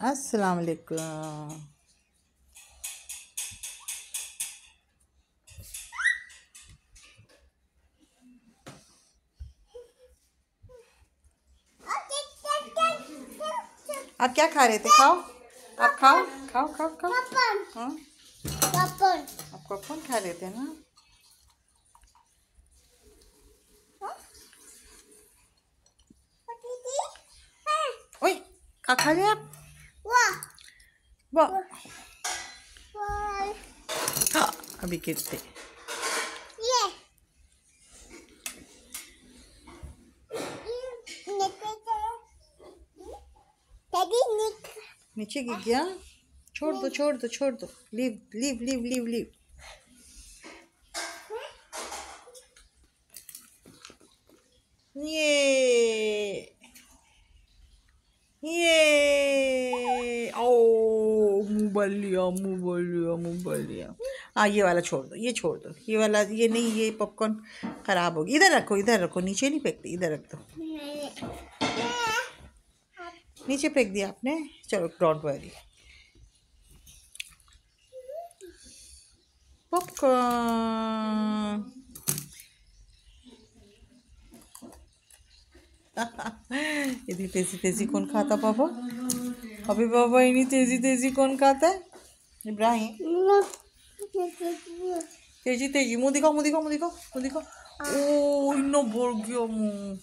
अस्सलाम वालेकुम आप क्या खा रहे थे? खाओ। आप खाओ। खाओ खाओ खाओ। हाँ? आप पॉपकॉर्न खा रहे थे ना? ओए खा खा लिया आप? वाह हाँ, अभी गिरते नीचे गिर गया छोड़ दो छोड़ दो छोड़ दो leave leave leave leave leave ये ये ओ लिया मुँह बल लिया मुँह बल लिया हाँ ये वाला छोड़ दो, ये छोड़ दो। ये वाला, ये नहीं, ये पॉपकॉर्न खराब होगी। इधर रखो इधर रखो, नीचे नहीं फेंकती, इधर रख दो। नीचे फेंक दिया आपने? चलो डोंट वरी पॉपकॉर्न इतनी तेज़ी तेज़ी कौन खाता पापा? अभी बाबा इतनी तेज़ी तेज़ी कौन खाता है? इब्राहिम। तेज़ी तेज़ी, मुँह दिखाओ मुँह दिखाओ मुँह दिखाओ मुँह दिखाओ। ओ इन्ना भर गया मुँह।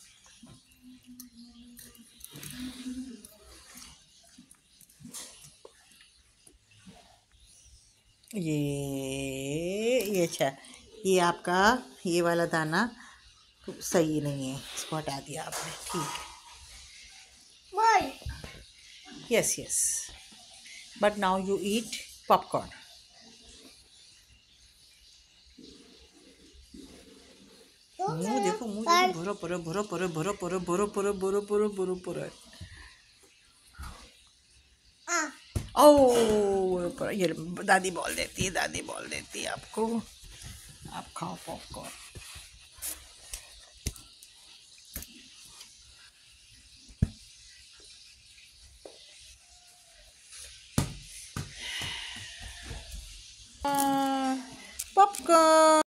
ये ये अच्छा ये आपका, ये वाला दाना सही नहीं है, इसको हटा दिया आपने, ठीक है। Yes yes but now you eat popcorn मुँह देखो मुँह देखो भरो भरो भरो भरो भरो भरो भरो भरो भरो भरो भरो भरो ओ पर। ये दादी बोल देती है दादी बोल देती है आपको। आप खाओ पॉपकॉर्न か